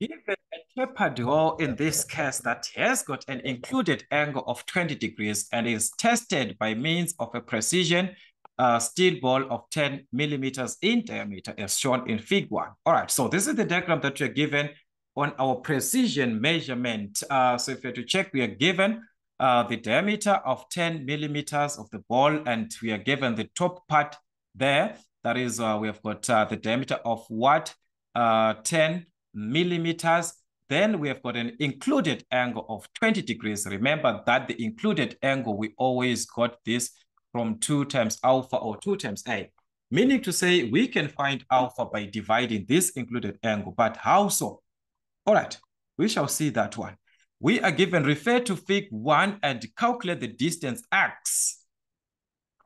Given a tapered hole in this case that has got an included angle of 20 degrees and is tested by means of a precision uh, steel ball of 10 millimeters in diameter as shown in fig one. All right, so this is the diagram that you're given on our precision measurement. Uh, so if you're to check, we are given uh, the diameter of 10 millimeters of the ball and we are given the top part there. That is, uh, we have got uh, the diameter of what? Uh, 10 millimeters. Then we have got an included angle of 20 degrees. Remember that the included angle, we always got this from 2 times alpha or 2 times a. Meaning to say we can find alpha by dividing this included angle. But how so? All right, we shall see that one. We are given refer to fig 1 and calculate the distance x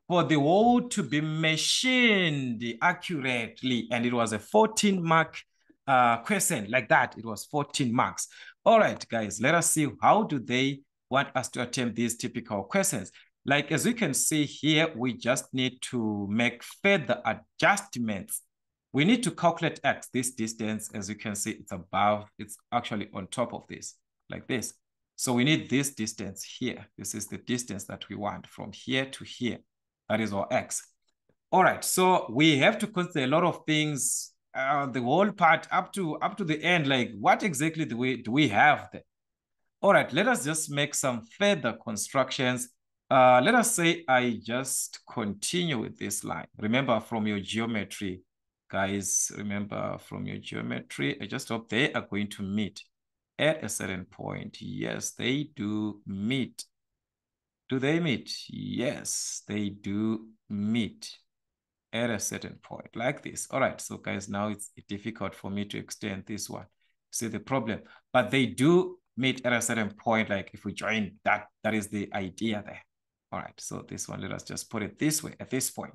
for the wall to be machined accurately. And it was a 14 mark uh, question like that. It was 14 marks. All right, guys, let us see how do they want us to attempt these typical questions. Like as you can see here, we just need to make further adjustments. We need to calculate x, this distance, as you can see, it's above, it's actually on top of this, like this. So we need this distance here. This is the distance that we want from here to here. That is our x. All right, so we have to consider a lot of things uh, the whole part up to up to the end like what exactly do we do we have there? All right let us just make some further constructions. Uh let us say i just continue with this line. Remember from your geometry guys remember from your geometry i just hope they are going to meet at a certain point. Yes they do meet. Do they meet? Yes they do meet at a certain point like this. All right, so guys, now it's difficult for me to extend this one. See the problem, but they do meet at a certain point. Like if we join that, that is the idea there. All right, so this one, let us just put it this way at this point.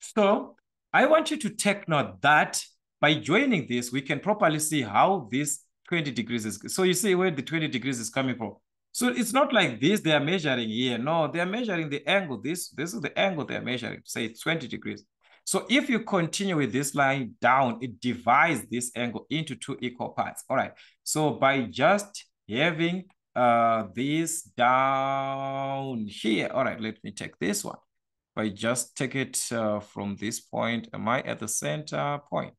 So I want you to take note that by joining this, we can properly see how this 20 degrees is. So you see where the 20 degrees is coming from. So it's not like this they are measuring here. No, they are measuring the angle. This, this is the angle they are measuring, say 20 degrees. So if you continue with this line down, it divides this angle into two equal parts. All right. So by just having uh, this down here, all right, let me take this one. I just take it uh, from this point, am I at the center point?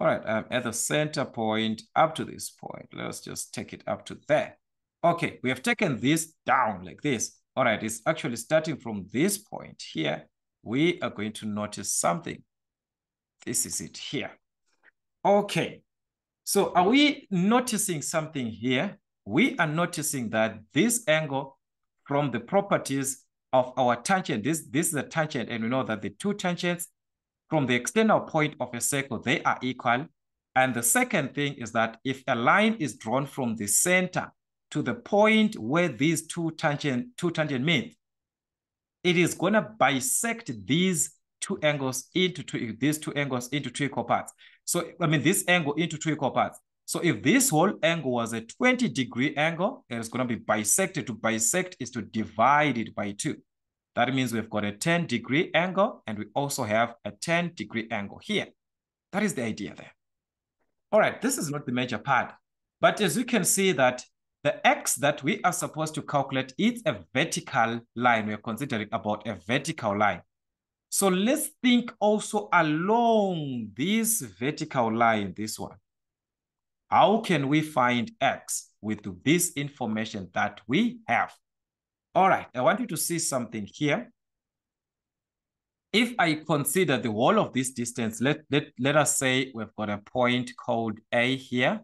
All right, I'm at the center point up to this point. Let's just take it up to there. Okay, we have taken this down like this. All right, it's actually starting from this point here. We are going to notice something. This is it here. Okay, so are we noticing something here? We are noticing that this angle from the properties of our tangent, this, this is a tangent, and we know that the two tangents from the external point of a circle, they are equal. And the second thing is that if a line is drawn from the center to the point where these two tangent, two tangent meet, it is going to bisect these two angles into two, these two angles into two equal parts. So, I mean, this angle into two equal parts. So if this whole angle was a 20 degree angle, it is going to be bisected. To bisect is to divide it by two. That means we've got a 10 degree angle and we also have a 10 degree angle here. That is the idea there. All right, this is not the major part. But as you can see that the x that we are supposed to calculate is a vertical line. We're considering about a vertical line. So let's think also along this vertical line, this one. How can we find x with this information that we have? All right, I want you to see something here. If I consider the whole of this distance, let, let, let us say we've got a point called A here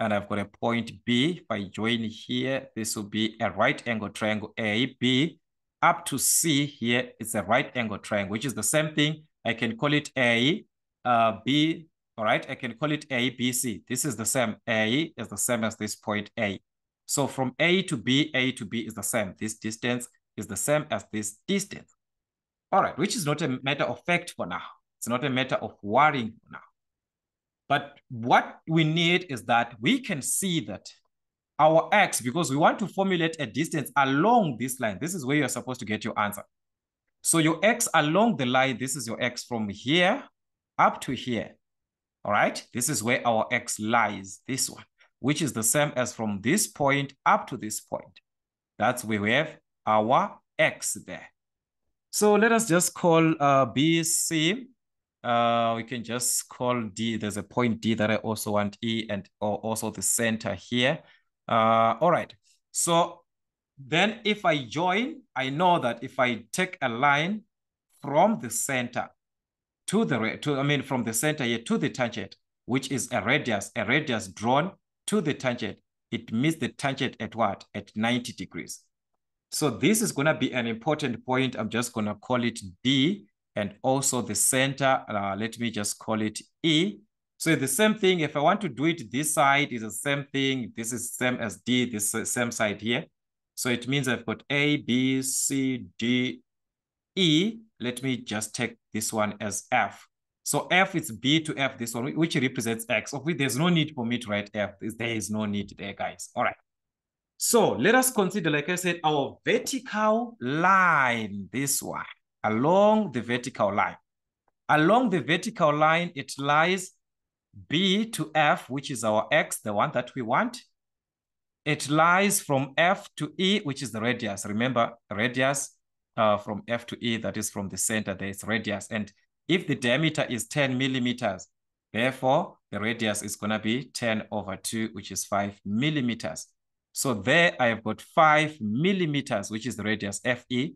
and I've got a point B. If I join here, this will be a right angle triangle A, B, up to C here, it's a right angle triangle, which is the same thing. I can call it A, uh, B, all right? I can call it A, B, C. This is the same. A is the same as this point A. So from A to B, A to B is the same. This distance is the same as this distance. All right, which is not a matter of fact for now. It's not a matter of worrying for now. But what we need is that we can see that our x, because we want to formulate a distance along this line. This is where you're supposed to get your answer. So your x along the line, this is your x from here up to here. All right, this is where our x lies, this one, which is the same as from this point up to this point. That's where we have our x there. So let us just call uh, BC. Uh, we can just call D. There's a point D that I also want E and also the center here. Uh, all right. So then if I join, I know that if I take a line from the center to the, to I mean, from the center here to the tangent, which is a radius, a radius drawn to the tangent, it meets the tangent at what? At 90 degrees. So this is going to be an important point. I'm just going to call it D and also the center. Uh, let me just call it E. So the same thing, if I want to do it this side, is the same thing. This is same as D, this same side here. So it means I've got A, B, C, D, E. Let me just take this one as F. So F is B to F, this one, which represents X. Of which there's no need for me to write F. There is no need there, guys. All right. So let us consider, like I said, our vertical line, this one, along the vertical line. Along the vertical line, it lies B to F, which is our X, the one that we want. It lies from F to E, which is the radius. Remember, radius uh, from F to E, that is from the center, there is radius. And if the diameter is 10 millimeters, therefore, the radius is going to be 10 over 2, which is 5 millimeters. So there I have got five millimeters, which is the radius FE,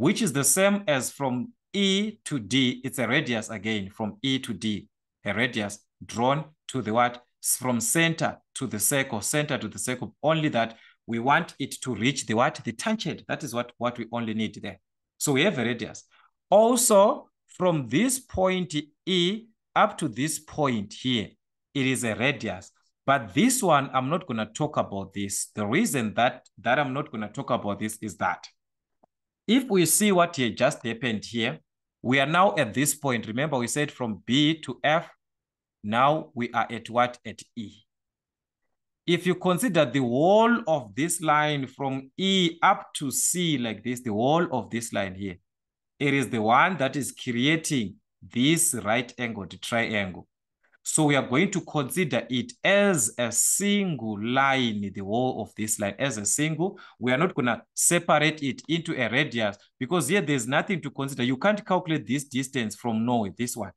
which is the same as from E to D. It's a radius again from E to D, a radius drawn to the what? From center to the circle, center to the circle, only that we want it to reach the what? The tangent. That is what, what we only need there. So we have a radius. Also, from this point E up to this point here, it is a radius. But this one, I'm not going to talk about this. The reason that, that I'm not going to talk about this is that if we see what just happened here, we are now at this point. Remember, we said from B to F. Now we are at what? At E. If you consider the wall of this line from E up to C like this, the wall of this line here, it is the one that is creating this right angled triangle. So we are going to consider it as a single line, the wall of this line as a single. We are not going to separate it into a radius because here there's nothing to consider. You can't calculate this distance from Norway, this one.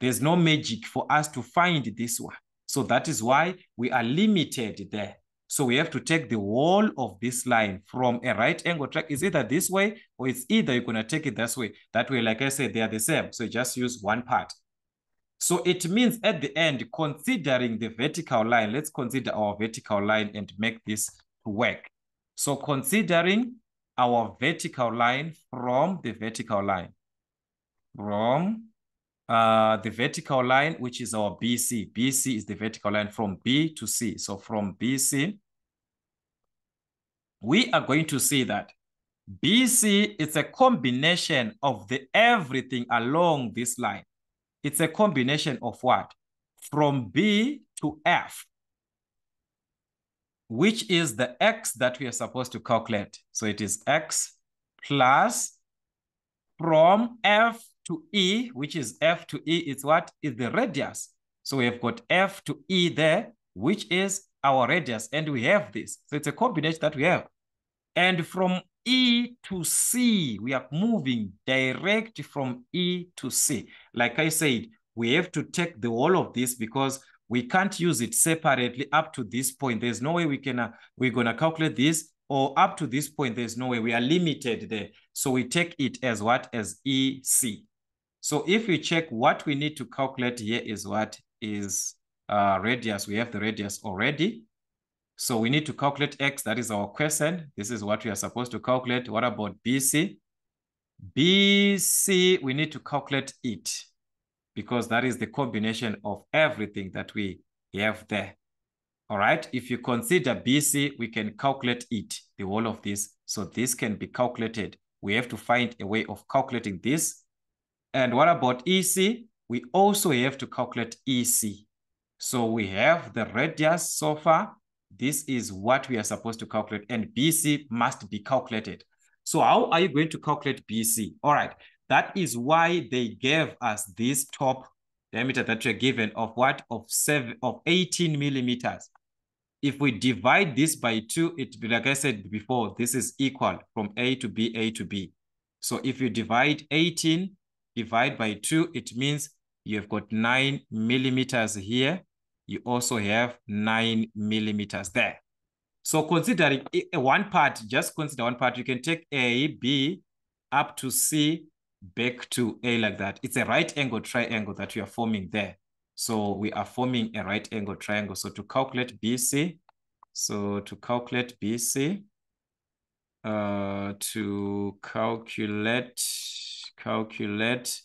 There's no magic for us to find this one. So that is why we are limited there. So we have to take the wall of this line from a right angle track. Is either this way or it's either you're going to take it this way. That way, like I said, they are the same. So just use one part. So it means at the end, considering the vertical line, let's consider our vertical line and make this work. So considering our vertical line from the vertical line, from uh, the vertical line, which is our BC. BC is the vertical line from B to C. So from BC, we are going to see that BC is a combination of the everything along this line. It's a combination of what? From B to F, which is the X that we are supposed to calculate. So it is X plus from F to E, which is F to E, is what? Is the radius. So we have got F to E there, which is our radius, and we have this. So it's a combination that we have. And from E to C. We are moving direct from E to C. Like I said, we have to take the whole of this because we can't use it separately up to this point. There's no way we can, uh, we're going to calculate this or up to this point, there's no way we are limited there. So we take it as what? As EC. So if we check what we need to calculate here is what is uh, radius. We have the radius already. So we need to calculate X, that is our question. This is what we are supposed to calculate. What about BC? BC, we need to calculate it because that is the combination of everything that we have there. All right, if you consider BC, we can calculate it, the whole of this. So this can be calculated. We have to find a way of calculating this. And what about EC? We also have to calculate EC. So we have the radius so far. This is what we are supposed to calculate and BC must be calculated. So how are you going to calculate BC? All right, that is why they gave us this top diameter that you're given of what? Of seven of 18 millimeters. If we divide this by two, it like I said before, this is equal from A to B, A to B. So if you divide 18, divide by two, it means you've got nine millimeters here. You also have nine millimeters there. So considering one part, just consider one part, you can take A, B, up to C, back to A like that. It's a right angle triangle that we are forming there. So we are forming a right angle triangle. So to calculate BC, so to calculate BC, uh, to calculate, calculate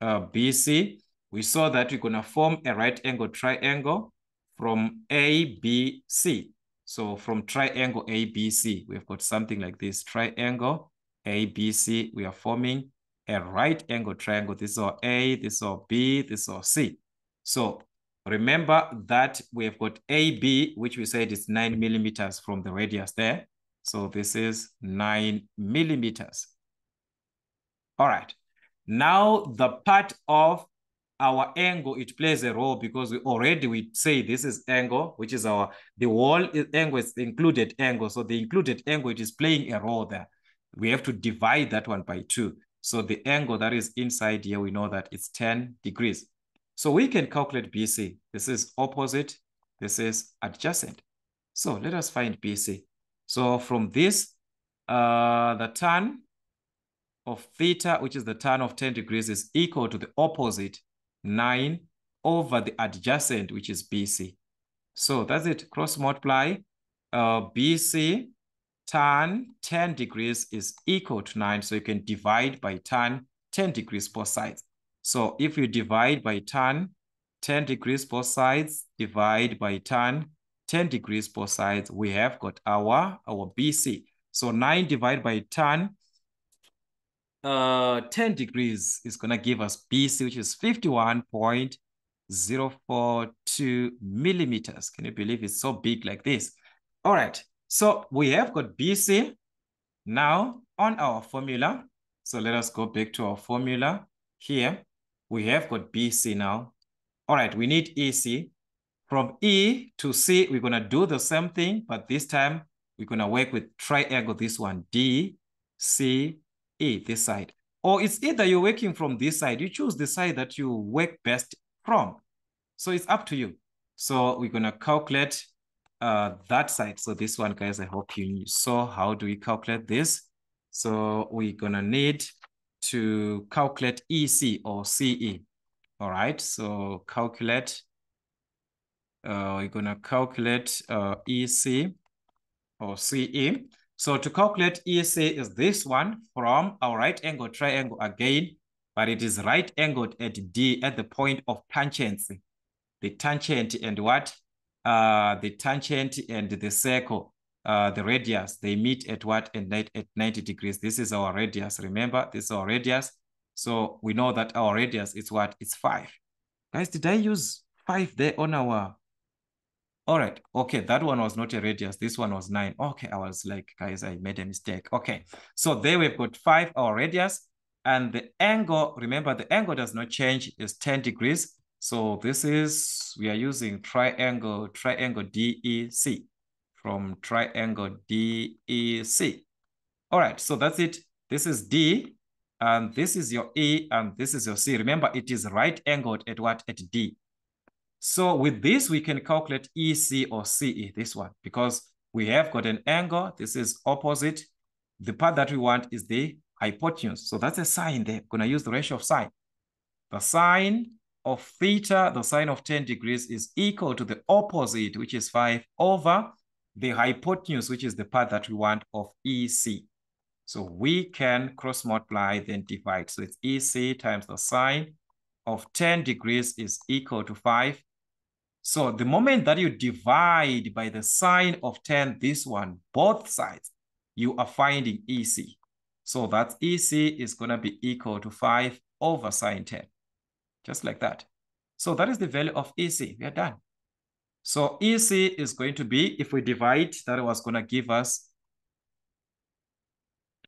uh, BC, we saw that we're gonna form a right angle triangle from ABC. So from triangle ABC, we've got something like this, triangle ABC, we are forming a right angle triangle. This is our A, this is our B, this is our C. So remember that we have got AB, which we said is nine millimeters from the radius there. So this is nine millimeters. All right. Now the part of our angle, it plays a role because we already, we say this is angle, which is our, the wall is angle is included angle. So the included angle, it is playing a role there. We have to divide that one by two. So the angle that is inside here, we know that it's 10 degrees. So we can calculate BC. This is opposite. This is adjacent. So let us find BC. So from this, uh, the tan of theta, which is the tan of 10 degrees, is equal to the opposite 9 over the adjacent, which is BC. So that's it. Cross multiply. Uh, BC tan 10 degrees is equal to 9. So you can divide by tan 10 degrees both sides. So if you divide by tan, 10 degrees both sides, divide by tan, 10 degrees both sides, we have got our, our BC. So 9 divided by tan, uh, 10 degrees is going to give us BC, which is 51.042 millimeters. Can you believe it's so big like this? All right. So we have got BC now on our formula. So let us go back to our formula here we have got BC now. All right, we need EC. From E to C, we're going to do the same thing, but this time we're going to work with triangle, this one, D, C, E, this side. Or it's either you're working from this side, you choose the side that you work best from. So it's up to you. So we're to calculate uh, that side. So this one, guys, I hope you saw how do we calculate this. So we're to need to calculate EC or CE. All right, so calculate, uh, we're gonna calculate uh, EC or CE. So to calculate ESA is this one from our right angle triangle again, but it is right angled at D at the point of tangents. The tangent and what? Uh, the tangent and the circle uh, the radius, they meet at what? And at 90 degrees. This is our radius. Remember, this is our radius. So we know that our radius is what? It's five. Guys, did I use five there on our... All right. Okay, that one was not a radius. This one was nine. Okay, I was like, guys, I made a mistake. Okay, so there we've got five, our radius. And the angle, remember, the angle does not change, is 10 degrees. So this is, we are using triangle, triangle DEC from triangle DEC. All right, so that's it. This is D, and this is your E, and this is your C. Remember, it is right angled at what? At D. So with this, we can calculate EC or CE, this one, because we have got an angle. This is opposite. The part that we want is the hypotenuse. So that's a sine there. We're going to use the ratio of sine. The sine of theta, the sine of 10 degrees is equal to the opposite, which is 5 over the hypotenuse, which is the part that we want of EC. So we can cross multiply, then divide. So it's EC times the sine of 10 degrees is equal to 5. So the moment that you divide by the sine of 10, this one, both sides, you are finding EC. So that EC is going to be equal to 5 over sine 10, just like that. So that is the value of EC. We are done. So EC is going to be, if we divide, that was going to give us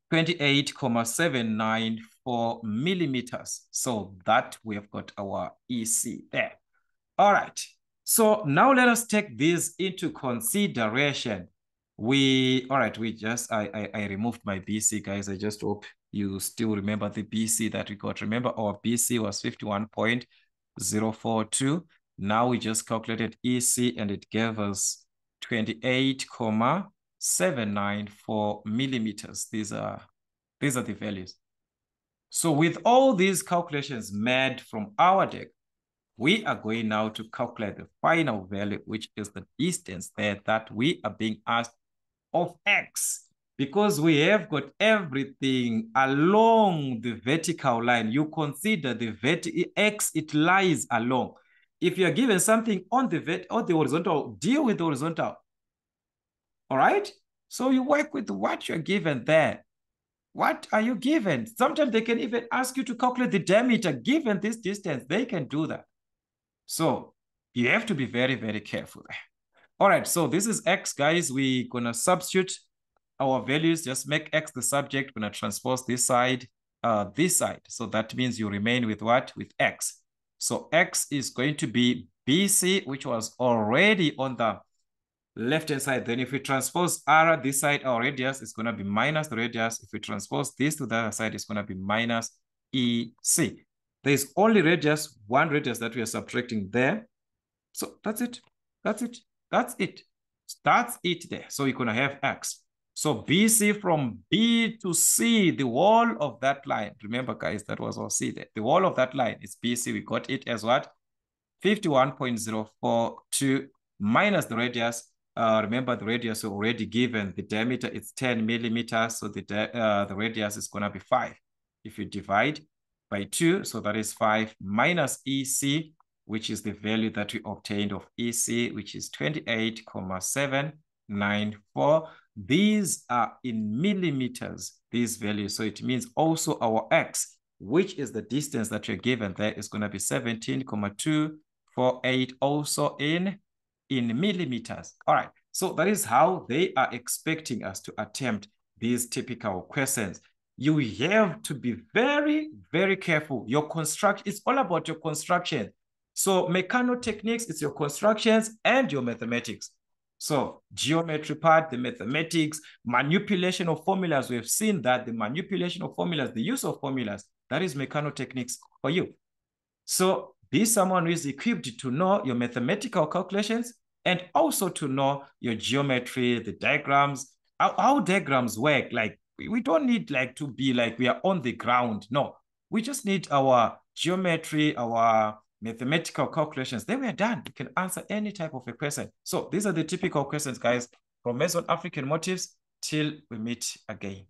28,794 4 millimeters. So that we have got our EC there. All right. So now let us take this into consideration. We, all right, we just, I, I, I removed my BC, guys. I just hope you still remember the BC that we got. Remember our BC was 51.042. Now we just calculated EC and it gave us 28,794 millimeters. These are, these are the values. So with all these calculations made from our deck, we are going now to calculate the final value, which is the distance there that we are being asked of x. Because we have got everything along the vertical line, you consider the vert x, it lies along. If you're given something on the vert or the horizontal, deal with the horizontal. All right? So you work with what you're given there. What are you given? Sometimes they can even ask you to calculate the diameter given this distance. They can do that. So you have to be very, very careful. All right, so this is X, guys. We're gonna substitute our values, just make X the subject, we're gonna transpose this side, uh, this side. So that means you remain with what? With X. So X is going to be BC, which was already on the left-hand side. Then if we transpose R this side, our radius is gonna be minus the radius. If we transpose this to the other side, it's gonna be minus EC. There's only radius, one radius that we are subtracting there. So that's it. That's it. That's it. That's it there. So you're going to have x. So BC from B to C, the wall of that line. Remember, guys, that was our C there. The wall of that line is BC. We got it as what? 51.042 minus the radius. Uh, remember, the radius already given. The diameter is 10 millimeters. So the, uh, the radius is going to be 5. If you divide, by 2. So that is 5 minus EC, which is the value that we obtained of EC, which is 28,794. These are in millimeters, these values. So it means also our X, which is the distance that you're given there, is going to be 17,248 also in, in millimeters. All right. So that is how they are expecting us to attempt these typical questions you have to be very, very careful. Your construction, it's all about your construction. So mechanotechnics, it's your constructions and your mathematics. So geometry part, the mathematics, manipulation of formulas. We have seen that the manipulation of formulas, the use of formulas, that is mechanotechnics for you. So be someone who is equipped to know your mathematical calculations and also to know your geometry, the diagrams, how, how diagrams work, like we don't need like to be like we are on the ground. No, we just need our geometry, our mathematical calculations. Then we are done. We can answer any type of a question. So these are the typical questions, guys, from Maths Zone African Motives till we meet again.